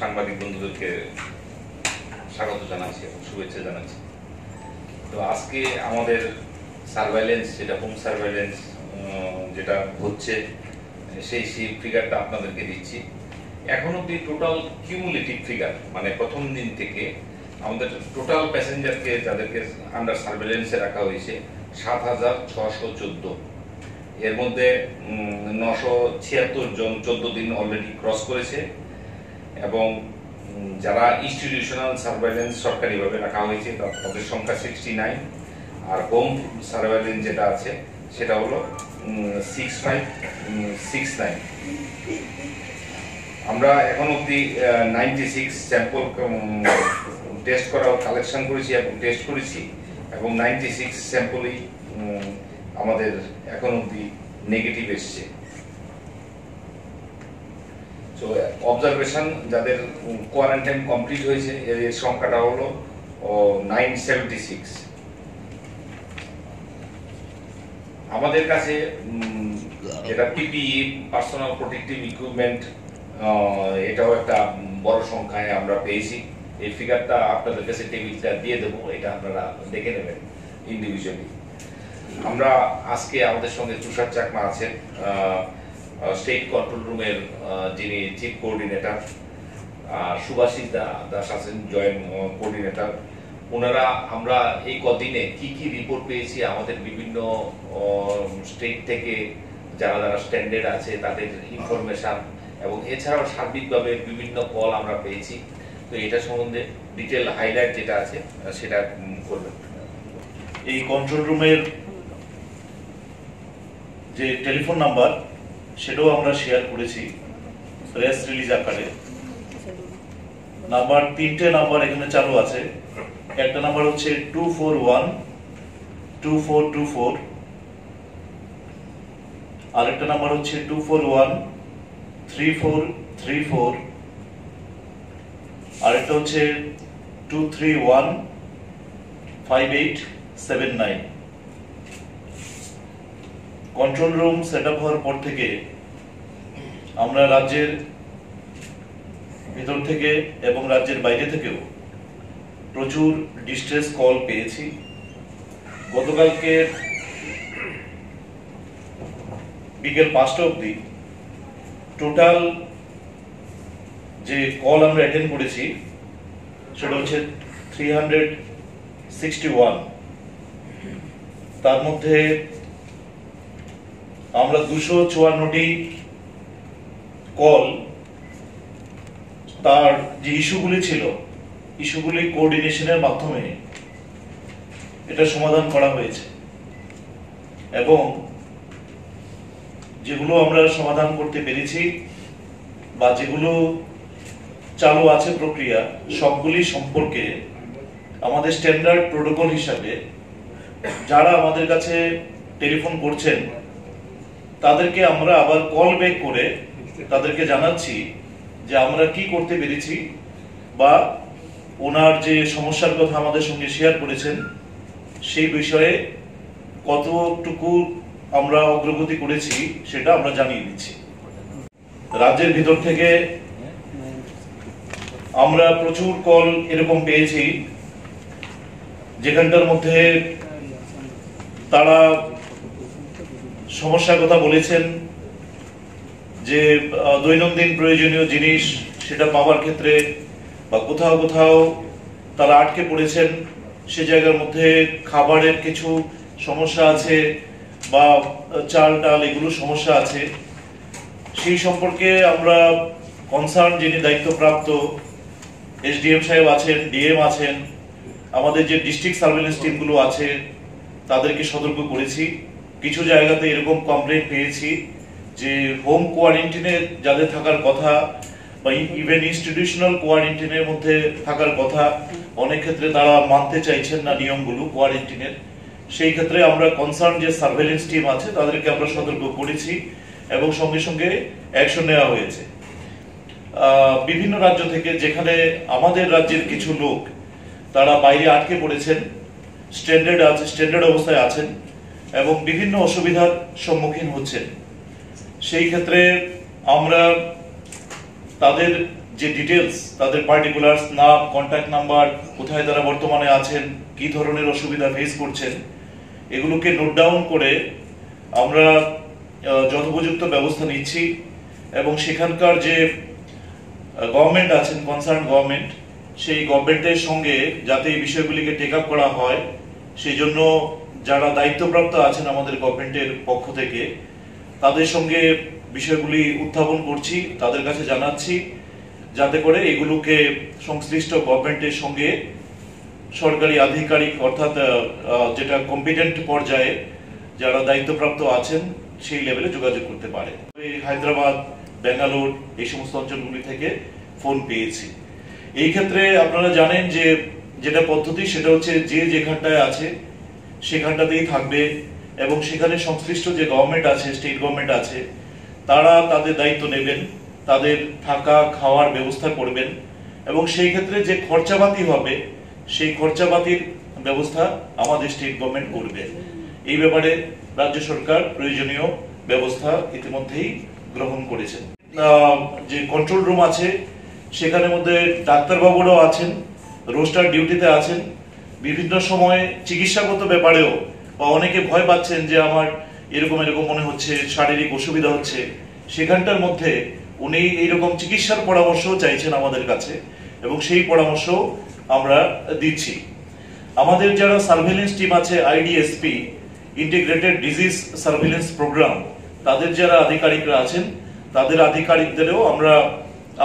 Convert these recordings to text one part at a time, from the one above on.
সাংবাদিক বন্ধুদেরকে স্বাগত জানাচ্ছি এবং শুভেচ্ছা জানাচ্ছি। তো আজকে আমাদের সার্ভাইলেন্স যেটা হোম সার্ভাইলেন্স যেটা হচ্ছে, সেই সেই ফিগারটা আপনাদেরকে দিচ্ছি। এখন অব্দি টোটাল কিউমুলেটিভ ফিগার মানে প্রথম দিন থেকে আমাদের টোটাল প্যাসেঞ্জারকে যাদেরকে আন্ডার সার্ভেলেন্সে রাখা হয়েছে, সাত হাজার ছশো চোদ্দ। এর মধ্যে নশো ছিয়াত্তর জন চোদ্দ দিন অলরেডি ক্রস করেছে। এবং যারা ইনস্টিটিউশনাল সার্ভেলেন্স সরকারিভাবে রাখা হয়েছে তাদের সংখ্যা সিক্সটি নাইন আর হোম সার্ভেলেন্স যেটা আছে, সেটা হলো সিক্স ফাইভ সিক্স নাইন আমরা এখন অব্দি নাইনটি সিক্স স্যাম্পল টেস্ট করা কালেকশন করেছি এবং টেস্ট করেছি, এবং নাইনটি সিক্স স্যাম্পলই আমাদের এখন অব্দি নেগেটিভ এসছে। তো অবজারভেশন যাদের কোয়ারেন্টাইন কমপ্লিট হয়েছে, এর সংখ্যাটা হলো নাইন আমাদের কাছে যেটা পিপিই পার্সোনাল প্রোটেক্টিভ ইকুইপমেন্ট এটাও একটা বড় সংখ্যায় আমরা পেয়েছি। এই ফিগারটা আপনাদের কাছে টেবিলটা দিয়ে দেবো, এটা আপনারা দেখে নেবেন ইন্ডিভিজুয়ালি আমরা আজকে আমাদের সঙ্গে তুষার চাকমা আছেন স্টেট কন্ট্রোল রুমের যিনি চিফ কোঅর্ডিনেটর সুভাষিস দাস আছেন জয়েন্ট কোঅর্ডিনেটর ওনারা আমরা এই কদিনে কি কি রিপোর্ট পেয়েছি আমাদের বিভিন্ন স্টেট থেকে, যারা যারা স্ট্যান্ডার্ড আছে, তাদের ইনফরমেশন এবং এছাড়াও সার্বিকভাবে বিভিন্ন কল আমরা পেয়েছি। তো এটা সম্বন্ধে ডিটেল হাইলাইট যেটা আছে সেটা করবেন। এই কন্ট্রোল রুমের যে টেলিফোন নাম্বার সেটাও আমরা শেয়ার করেছি প্রেস রিলিজ আকারে। নাম্বার তিনটে নাম্বার এখানে চালু আছে। একটা নাম্বার হচ্ছে two four one two four two four আরেকটা নাম্বার হচ্ছে two four one three four three four আরেকটা হচ্ছে two three one five eight seven nine control room set up হওয়ার পর থেকে আমরা রাজ্যের ভিতর থেকে এবং রাজ্যের বাইরে থেকেও প্রচুর ডিস্ট্রেস কল পেয়েছি। গতকালকে বিকেল পাঁচটা অবধি টোটাল যে কল আমরা অ্যাটেন্ড করেছি সেটা হচ্ছে থ্রি হান্ড্রেড সিক্সটি ওয়ান তার মধ্যে আমরা দুশো চুয়ান্নটি কল, তার যে ইস্যুগুলি ছিল, ইস্যুগুলি কোঅর্ডিনেশনের মাধ্যমে এটা সমাধান করা হয়েছে। এবং যেগুলো আমরা সমাধান করতে পেরেছি বা যেগুলো চালু আছে প্রক্রিয়া, সবগুলি সম্পর্কে আমাদের স্ট্যান্ডার্ড প্রোটোকল হিসাবে যারা আমাদের কাছে টেলিফোন করছেন তাদেরকে আমরা আবার কল ব্যাক করে তাদেরকে জানাচ্ছি যে আমরা কি করতে পেরেছি বা ওনার যে সমস্যার কথা আমাদের সঙ্গে শেয়ার করেছেন, সেই বিষয়ে কতটুকু আমরা অগ্রগতি করেছি সেটা আমরা জানিয়ে দিচ্ছি। রাজ্যের ভিতর থেকে আমরা প্রচুর কল এরকম পেয়েছি, যেখানটার মধ্যে তারা সমস্যার কথা বলেছেন যে দৈনন্দিন প্রয়োজনীয় জিনিস সেটা পাওয়ার ক্ষেত্রে বা কোথাও কোথাও তারা আটকে পড়েছেন, সে জায়গার মধ্যে খাবারের কিছু সমস্যা আছে বা চাল টাল এগুলো সমস্যা আছে। সেই সম্পর্কে আমরা কনসার্ন যিনি দায়িত্বপ্রাপ্ত, এসডিএম সাহেব আছেন, ডিএম আছেন, আমাদের যে ডিস্ট্রিক্ট সার্ভেলেন্স টিমগুলো আছে, তাদেরকে সতর্ক করেছি। কিছু জায়গাতে এরকম কমপ্লেন পেয়েছি যে হোম কোয়ারেন্টিনে যাদের থাকার কথা বা ইভেন ইনস্টিটিউশনাল কোয়ারেন্টিনের মধ্যে থাকার কথা, অনেক ক্ষেত্রে তারা মানতে চাইছেন না নিয়মগুলো কোয়ারেন্টিনের সেই ক্ষেত্রে আমরা কনসার্ন যে সার্ভেলেন্স টিম আছে, তাদেরকে আমরা সতর্ক করেছি এবং সঙ্গে সঙ্গে অ্যাকশন নেওয়া হয়েছে। বিভিন্ন রাজ্য থেকে যেখানে আমাদের রাজ্যের কিছু লোক, তারা বাইরে আটকে পড়েছেন স্ট্যান্ডার্ড আছে স্ট্যান্ডার্ড অবস্থায় আছেন। এবং বিভিন্ন অসুবিধার সম্মুখীন হচ্ছেন। সেই ক্ষেত্রে আমরা তাদের যে ডিটেলস তাদের পার্টিকুলার নাম কন্ট্যাক্ট নাম্বার কোথায় তারা বর্তমানে আছেন, কি ধরনের অসুবিধা ফেস করছেন, এগুলোকে নোট ডাউন করে আমরা যথোপযুক্ত ব্যবস্থা নিচ্ছি এবং সেখানকার যে গভর্নমেন্ট আছেন কনসার্ন গভর্নমেন্ট সেই গভর্নমেন্টের সঙ্গে যাতে এই বিষয়গুলিকে টেক আপ করা হয়, সেই জন্য যারা দায়িত্বপ্রাপ্ত আছেন আমাদের গভর্নমেন্টের পক্ষ থেকে, তাদের সঙ্গে বিষয়গুলি উত্থাপন করছি, তাদের কাছে জানাচ্ছি, যাতে করে এগুলোকে সংশ্লিষ্ট গভর্নমেন্টের সঙ্গে সরকারি আধিকারিক অর্থাৎ যেটা কম্পিটেন্ট পর্যায়ে যারা দায়িত্বপ্রাপ্ত আছেন, সেই লেভেলে যোগাযোগ করতে পারে। হায়দ্রাবাদ বেঙ্গালোর এই সমস্ত অঞ্চলগুলি থেকে ফোন পেয়েছি। এই ক্ষেত্রে আপনারা জানেন যে যেটা পদ্ধতি, সেটা হচ্ছে যে যেখানটায় আছে সেখানটাতেই থাকবে এবং সেখানে সংশ্লিষ্ট যে গভর্নমেন্ট আছে স্টেট গভর্নমেন্ট আছে, তারা তাদের দায়িত্ব নেবেন, তাদের থাকা, খাওয়ার ব্যবস্থা করবেন এবং সেই ক্ষেত্রে যে খরচাপাতি হবে, সেই খরচাপাতির ব্যবস্থা আমাদের স্টেট গভর্নমেন্ট করবে। এই ব্যাপারে রাজ্য সরকার প্রয়োজনীয় ব্যবস্থা ইতিমধ্যেই গ্রহণ করেছেন যে কন্ট্রোল রুম আছে সেখানে মধ্যে ডাক্তারবাবুরাও আছেন রোস্টার ডিউটিতে আছেন বিভিন্ন সময়ে চিকিৎসাগত ব্যাপারেও বা অনেকে ভয় পাচ্ছেন যে আমার এরকম এরকম মনে হচ্ছে, শারীরিক অসুবিধা হচ্ছে। সেখানটার মধ্যে উনি এইরকম চিকিৎসার পরামর্শও চাইছেন আমাদের কাছে এবং সেই পরামর্শ আমরা দিচ্ছি। আমাদের যারা সার্ভেলেন্স টিম আছে IDSP integrated disease surveillance program তাদের যারা আধিকারিকরা আছেন, তাদের আধিকারিকদেরও আমরা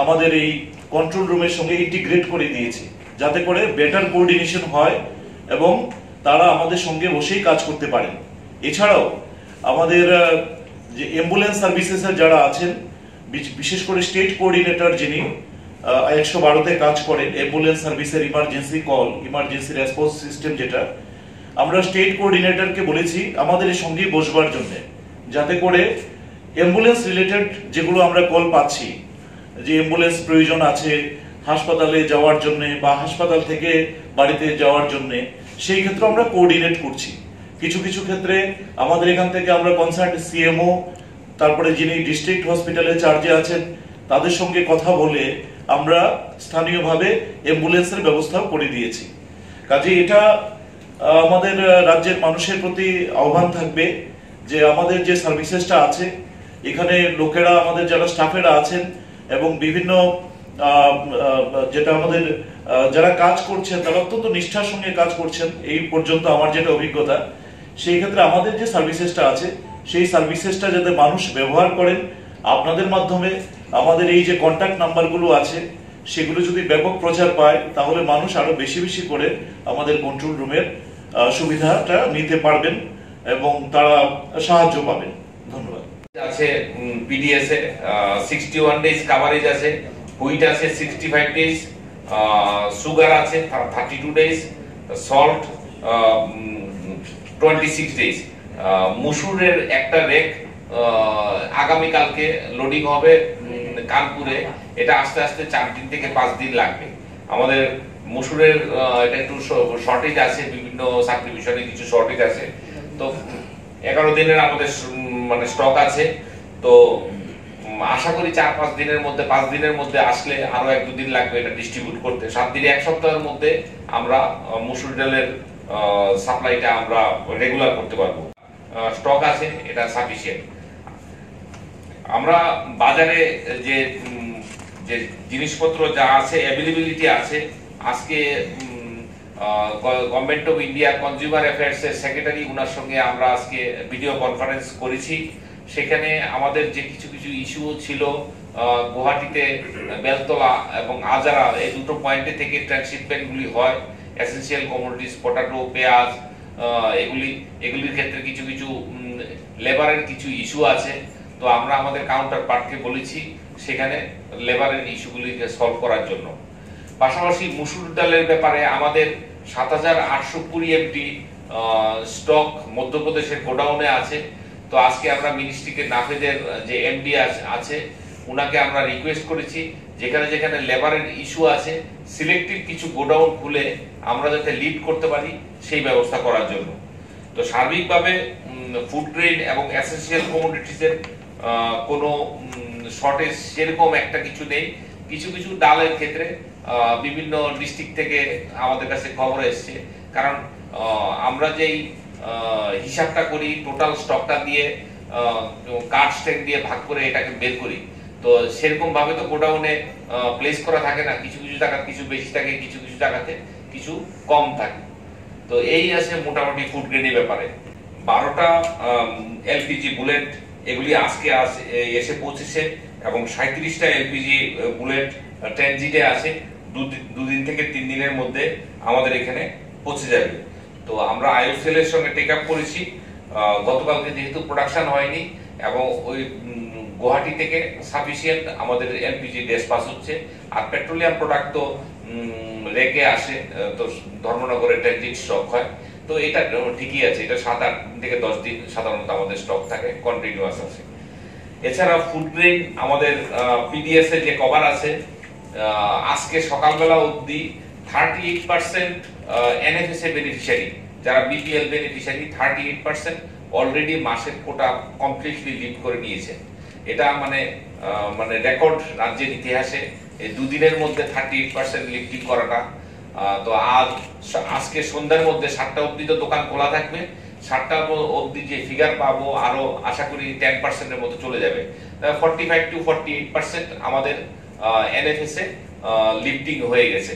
আমাদের এই কন্ট্রোল রুমের সঙ্গে ইন্টিগ্রেট করে দিয়েছি। যাতে করে বেটার কোঅর্ডিনেশন হয় এবং তারা আমাদের সঙ্গে বসেই কাজ করতে পারেন এছাড়াও আমাদের যে অ্যাম্বুলেন্স সার্ভিসেসের যারা আছেন বিশেষ করে স্টেট কোঅর্ডিনেটর যিনি একশো বারোতে কাজ করেন অ্যাম্বুলেন্স সার্ভিসের emergency call emergency response system যেটা, আমরা স্টেট কোঅর্ডিনেটরকে বলেছি আমাদের সঙ্গে বসবার জন্য। যাতে করে অ্যাম্বুলেন্স রিলেটেড যেগুলো আমরা কল পাচ্ছি, যে অ্যাম্বুলেন্স প্রয়োজন আছে হাসপাতালে যাওয়ার জন্য বা হাসপাতাল থেকে বাড়িতে যাওয়ার জন্য, সেই ক্ষেত্রে আমরা কোঅর্ডিনেট করছি। কিছু কিছু ক্ষেত্রে আমাদের এখান থেকে আমরা কনসার্ট সিএমও তারপরে যিনি ডিস্ট্রিক্ট হসপিটালে চার্জে আছেন, তাদের সঙ্গে কথা বলে আমরা স্থানীয়ভাবে অ্যাম্বুলেন্সের ব্যবস্থাও করে দিয়েছি। কাজে এটা আমাদের রাজ্যের মানুষের প্রতি আহ্বান থাকবে যে আমাদের যে সার্ভিসেসটা আছে, এখানে লোকেরা, আমাদের যারা স্টাফেরা আছেন এবং বিভিন্ন যেটা আমাদের যারা কাজ করছেন, তারা অত্যন্ত নিষ্ঠার সঙ্গে কাজ করছেন, এই পর্যন্ত আমার যেটা অভিজ্ঞতা, সেই ক্ষেত্রে আমাদের যে সার্ভিসেসটা আছে, সেই সার্ভিসেসটা যাতে মানুষ ব্যবহার করেন, আপনাদের মাধ্যমে আমাদের এই যে কন্ট্যাক্ট নাম্বারগুলো আছে, সেগুলো যদি ব্যাপক প্রচার পায়, তাহলে মানুষ আরও বেশি বেশি করে আমাদের কন্ট্রোল রুমের সুবিধাটা নিতে পারবেন এবং তারা সাহায্য পাবেন। ধন্যবাদ। আছে পিডিএস এ সিক্সটি ওয়ান ডেজ কাভারেজ আছে। হুইট আছে সিক্সটি ফাইভ ডেজ সুগার আছে thirty two days salt twenty six days মুসুরের একটা রেক আগামীকালকে লোডিং হবে কানপুরে। এটা আস্তে আস্তে চার দিন থেকে পাঁচ দিন লাগবে। আমাদের মসুরের এটা একটু শর্টেজ আছে, বিভিন্ন সাবডিভিশনে কিছু শর্টেজ আছে। তো এগারো দিনের আমাদের মানে স্টক আছে। তো আশা করি চার, পাঁচ দিনের মধ্যে, পাঁচ দিনের মধ্যে আসলে আরও এক, দুদিন লাগবে এটা ডিস্ট্রিবিউট করতে। সাত দিনে এক সপ্তাহের মধ্যে আমরা মসুর ডালের সাপ্লাইটা আমরা রেগুলার করতে পারব। স্টক আছে, এটা সাফিসিয়েন্ট আমরা বাজারে যে যে জিনিসপত্র যা আছে অ্যাভেলেবিলিটি আছে, আজকে Government of India consumer affairs এর সেক্রেটারি উনার সঙ্গে আমরা আজকে ভিডিও কনফারেন্স করেছি। সেখানে আমাদের যে কিছু কিছু ইস্যু ছিল গুয়াহাটিতে বেলতলা এবং আজারা, এই দুটো পয়েন্টে থেকে ট্রান্সশিপমেন্ট গুলি হয় এসেন্সিয়াল কমোডিটিস পটাটো পেঁয়াজ এগুলি, এগুলির ক্ষেত্রে কিছু কিছু লেবারের কিছু ইস্যু আছে। তো আমরা আমাদের কাউন্টার পার্টকে বলেছি সেখানে লেবারের ইস্যুগুলিকে সলভ করার জন্য। পাশাপাশি মুসুর ডালের ব্যাপারে আমাদের সাত হাজার আটশো কুড়ি এমটি স্টক মধ্যপ্রদেশের গোডাউনে আছে। তো আজকে আমরা মিনিস্ট্রিকে নাফেদের যে এমডি আছে, উনাকে আমরা রিকোয়েস্ট করেছি, যেখানে যেখানে লেবারের ইস্যু আছে সিলেক্টিভ কিছু গোডাউন খুলে আমরা যাতে লিড করতে পারি, সেই ব্যবস্থা করার জন্য। তো সার্বিকভাবে ফুড গ্রেড এবং অ্যাসেন্সিয়াল কমোডিটিসের কোনো শর্টেজ সেরকম একটা কিছু নেই। কিছু কিছু ডালের ক্ষেত্রে বিভিন্ন ডিস্ট্রিক্ট থেকে আমাদের কাছে খবর এসছে। কারণ আমরা যেই হিসাবটা করি টোটাল স্টকটা দিয়ে কার্ড স্ট্যাক দিয়ে ভাগ করে এটাকে বের করি। তো সেরকম ভাবে তো গোডাউনে প্লেস করা থাকে না। কিছু কিছু টাকা কিছু বেশি থাকে, কিছু কিছু টাকাতে কিছু কম থাকে। তো এই আছে মোটামুটি ফুড গ্রেডের ব্যাপারে। বারোটা এলপিজি বুলেট এগুলি আজকে এসে পৌঁছেছে এবং সাঁত্রিশটা এলপিজি বুলেট ট্রানজিটে আছে। দুদি- দুদিন থেকে তিন দিনের মধ্যে আমাদের এখানে পৌঁছে যাবে। তো আমরা আইওসেল এর সঙ্গে টেক আপ করেছি। গতকালকে যেহেতু প্রোডাকশন হয়নি এবং ওই গুয়াহাটি থেকে সাফিসিয়েন্ট আমাদের এলপিজি গ্যাস পাস হচ্ছে। আর পেট্রোলিয়াম প্রোডাক্ট তো রেকে আসে তো ধর্মনগরের ট্রানজিট স্টক হয়। তো এটা ঠিকই আছে, এটা সাত আট থেকে দশ দিন সাধারণত আমাদের স্টক থাকে কন্টিনিউয়াস আছে। এছাড়া ফুড গ্রেন আমাদের পিডিএস এর যে কভার আছে আজকে সকালবেলা অবধি thirty eight percent NFSA beneficiary যারা BPL beneficiary thirty eight percent already মাসের কোটা কমপ্লিটলি লিভ করে নিয়েছে। এটা মানে মানে রেকর্ড রাজ্যের ইতিহাসে, এই দুদিনের মধ্যে থার্টি এইট পার্সেন্ট লিফটিং করাটা। তো আজ, আজকে সন্ধ্যার মধ্যে সাতটা অবধি তো দোকান খোলা থাকবে। সাতটা অবধি যে ফিগার পাবো, আরও আশা করি টেন পার্সেন্টের মতো চলে যাবে। Forty five to forty eight percent আমাদের এনএফএস এ লিফটিং হয়ে গেছে।